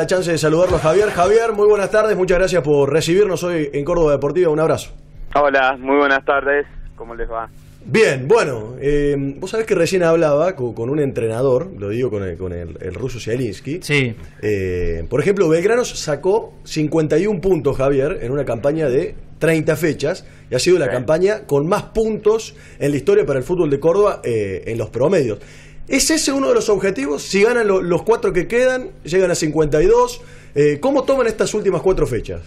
La chance de saludarlo a Javier. Javier, muy buenas tardes, muchas gracias por recibirnos hoy en Córdoba Deportiva. Un abrazo. Hola, muy buenas tardes. ¿Cómo les va? Bien, bueno, eh, vos sabés que recién hablaba con, un entrenador, lo digo con el, con el, ruso Zielinski. Sí. Eh, por ejemplo, Belgrano sacó 51 puntos, Javier, en una campaña de 30 fechas y ha sido la campaña con más puntos en la historia para el fútbol de Córdoba eh, en los promedios. ¿Es ese uno de los objetivos? Si ganan los cuatro que quedan, llegan a 52. Eh, ¿Cómo toman estas últimas cuatro fechas?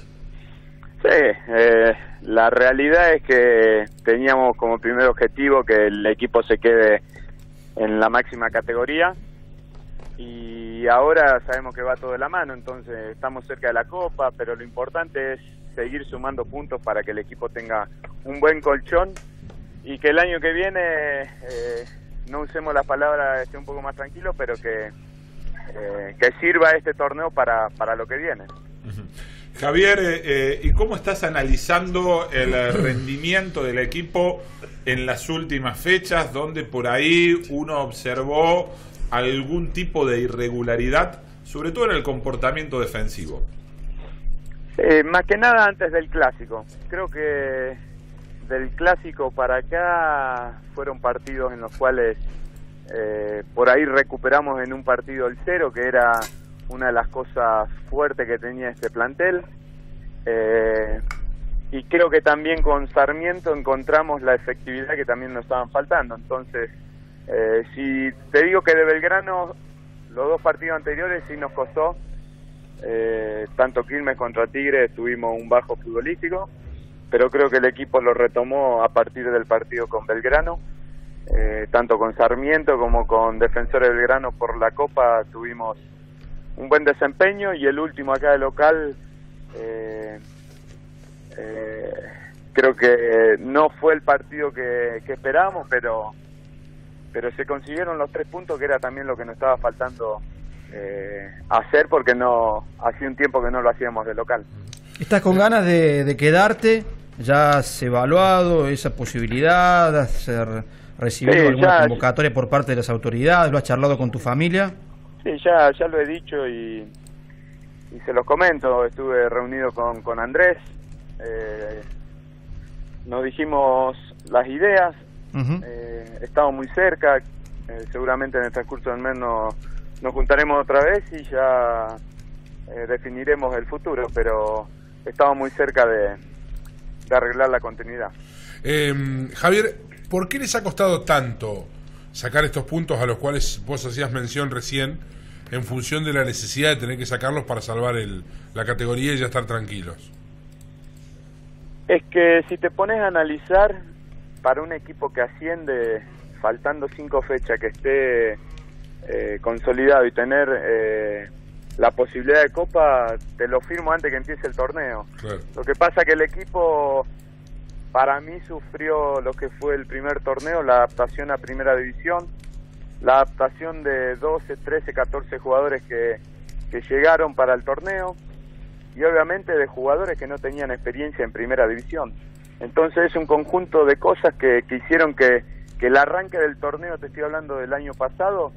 Sí, eh, la realidad es que teníamos como primer objetivo que el equipo se quede en la máxima categoría y ahora sabemos que va todo de la mano, entonces estamos cerca de la copa, pero lo importante es seguir sumando puntos para que el equipo tenga un buen colchón y que el año que viene eh, no usemos la palabra esté un poco más tranquilo, pero que, eh, que sirva este torneo para, para lo que viene. Javier, eh, eh, ¿y cómo estás analizando el rendimiento del equipo en las últimas fechas, donde por ahí uno observó algún tipo de irregularidad, sobre todo en el comportamiento defensivo? más que nada antes del clásico. Creo que del clásico para acá fueron partidos en los cuales eh, por ahí recuperamos en un partido el cero, que era una de las cosas fuertes que tenía este plantel. Eh, y creo que también con Sarmiento encontramos la efectividad que también nos estaban faltando. Entonces, eh, si te digo que de Belgrano, los dos partidos anteriores sí nos costó, tanto Quilmes contra Tigre tuvimos un bajo futbolístico, pero creo que el equipo lo retomó a partir del partido con Belgrano. Eh, tanto con Sarmiento como con Defensores Belgrano por la Copa tuvimos un buen desempeño y el último acá de local eh, eh, creo que no fue el partido que, esperábamos, pero pero se consiguieron los tres puntos que era también lo que nos estaba faltando hacer porque no hacía un tiempo que no lo hacíamos de local. ¿Estás con ganas de quedarte? ¿Ya has evaluado esa posibilidad? ¿Has recibido alguna convocatoria por parte de las autoridades? ¿Lo has charlado con tu familia? Sí, ya, ya lo he dicho y, y se los comento. Estuve reunido con, con Andrés, eh, nos dijimos las ideas, eh, estamos muy cerca, eh, seguramente en el transcurso del mes nos, nos juntaremos otra vez y ya definiremos el futuro, pero estamos muy cerca de, de arreglar la continuidad. Em, Javier, ¿por qué les ha costado tanto sacar estos puntos a los cuales vos hacías mención recién en función de la necesidad de tener que sacarlos para salvar el, la categoría y ya estar tranquilos? Es que si te pones a analizar para un equipo que asciende faltando cinco fechas que esté eh, consolidado y tener eh, la posibilidad de copa te lo firmo antes que empiece el torneo. Lo que pasa que el equipo para mí sufrió lo que fue el primer torneo, la adaptación a primera división, la adaptación de 12, 13, 14 jugadores que, que llegaron para el torneo y obviamente de jugadores que no tenían experiencia en primera división. Entonces es un conjunto de cosas que, que hicieron que, que el arranque del torneo, te estoy hablando del año pasado,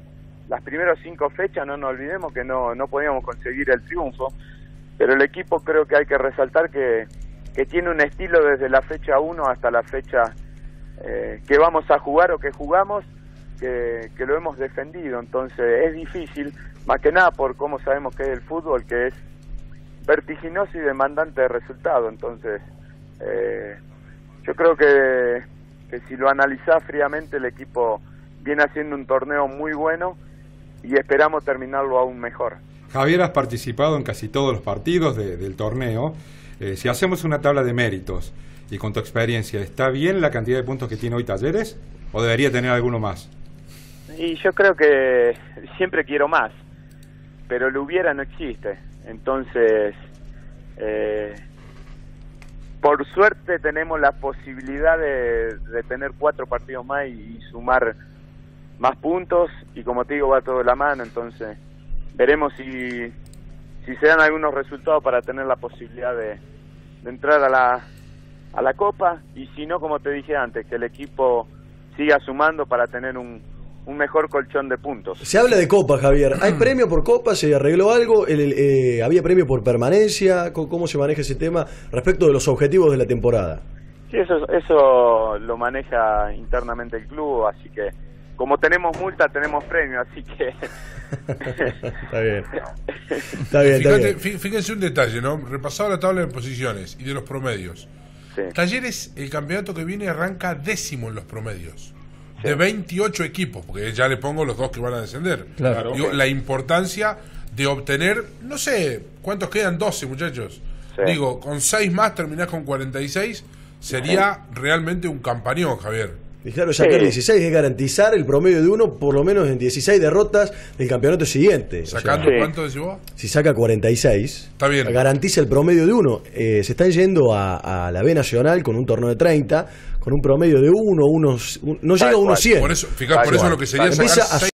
las primeras cinco fechas, no nos olvidemos que no, no podíamos conseguir el triunfo, pero el equipo creo que hay que resaltar que, que tiene un estilo desde la fecha 1 hasta la fecha eh, que vamos a jugar o que jugamos, que, que, lo hemos defendido. Entonces es difícil, más que nada por cómo sabemos que es el fútbol, que es vertiginoso y demandante de resultado. Entonces eh, yo creo que, que si lo analizás fríamente el equipo viene haciendo un torneo muy bueno y esperamos terminarlo aún mejor. Javier, has participado en casi todos los partidos del torneo. Eh, si hacemos una tabla de méritos y con tu experiencia, ¿está bien la cantidad de puntos que tiene hoy Talleres o debería tener alguno más? Y yo creo que siempre quiero más, pero lo hubiera no existe. Entonces, eh, por suerte tenemos la posibilidad de, de, tener cuatro partidos más y sumar más puntos y como te digo va todo de la mano, entonces veremos si, si se dan algunos resultados para tener la posibilidad de, entrar a la, a la Copa y si no, como te dije antes, que el equipo siga sumando para tener un, un mejor colchón de puntos. Se habla de copa, Javier. ¿Hay premio por copa? ¿Se arregló algo? El- el, eh, ¿Había premio por permanencia? ¿Cómo, cómo se maneja ese tema respecto de los objetivos de la temporada? Sí, eso, eso lo maneja internamente el club, así que como tenemos multa, tenemos premio, así que... está bien. Está bien, está Fíjate- bien. fí- fíjense un detalle, ¿no? Repasado la tabla de posiciones y de los promedios. Sí. Talleres, el campeonato que viene arranca décimo en los promedios. De 28 equipos, porque ya le pongo los dos que van a descender. Claro. Digo, la importancia de obtener, no sé, ¿cuántos quedan? 12, muchachos. Sí. Digo, con 6 más terminás con 46, sería realmente un campañón, Javier. Y claro, sacar Sí. 16 es garantizar el promedio de uno, por lo menos en 16 derrotas del campeonato siguiente. O sea, Sacando, Sí. ¿cuánto decís vos? si saca 46, Está bien. garantiza el promedio de uno. Eh, se están yendo a, a la B Nacional con un torneo de 30, con un promedio de uno, unos, un- no llega a unos cual. 100. Por eso, por eso lo que sería sacar